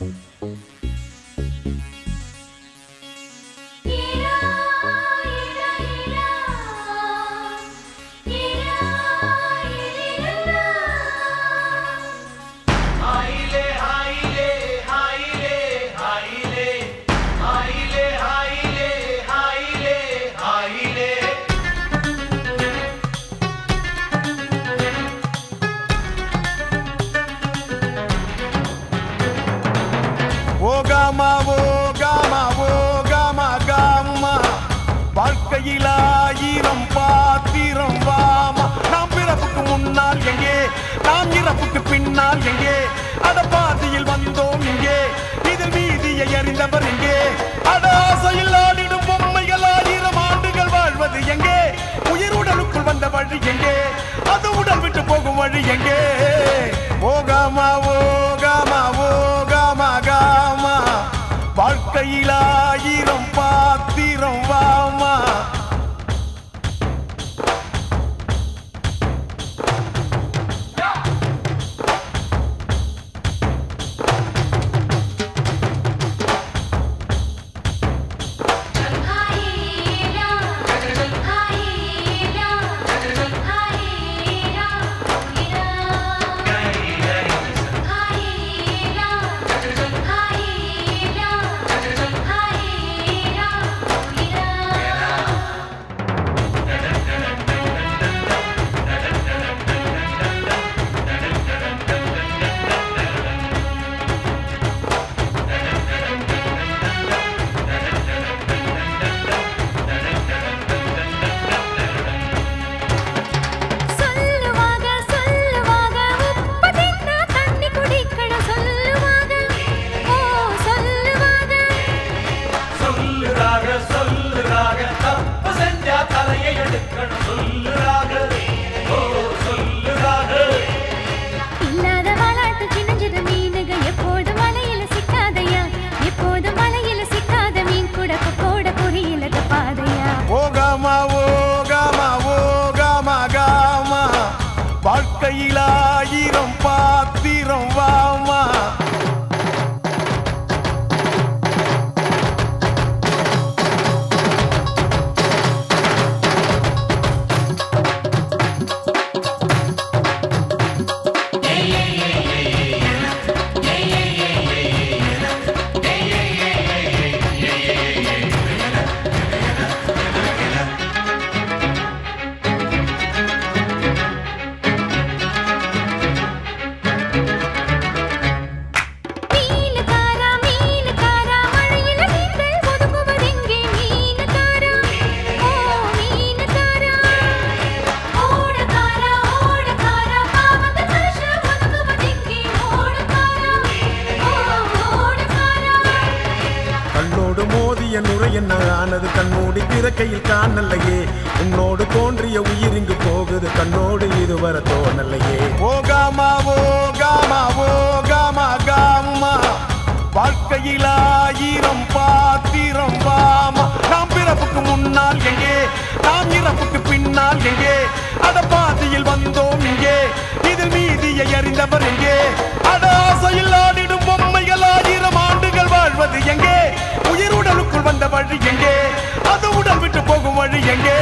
Bye. கமாவோ கமாவோ comma கம்மா வாழ்க்கையில் ஆயிரம் பாத்திரம் வாமா. நாம் பிறப்புக்கு முன்னால் எங்கே? நாம் இறப்புக்கு பின்னால் எங்கே? அட பாதியில் வந்தோம் எங்கே இதில் மீதியை அறிந்தவர் எங்கே? அட ஆசையில் ஆடிடும் பொம்மைகள் ஆயிரம் ஆண்டுகள் வாழ்வது எங்கே? உயிர் உடலுக்குள் வந்த வழி எங்கே? அது உடல் விட்டு போகும் வழி எங்கே? போகாமாவோ ஆயிரம் பாத்திரம் வாமா. கண்ணோடு மோதிய நுரை என்ன ஆனது கண்ணோடி பிறக்கையில் காணலையே. உன்னோடு தோன்றிய உயிர் இங்கு போகுது கண்ணோடு இதுவரை தோணலையே. ஓகாமா ஓகாமா ஓகாமா காமா வாழ்க்கையில் ஆயிரம் பாத்திரம் வாமா நாம் பிறப்புக்கு முன்னால் எங்கே? நாம் இறப்புக்கு பின்னால் எங்கே? அட பாதியில் வந்தோம். வழி எங்கே? அது உடல் விட்டு போகும் வழி எங்கே?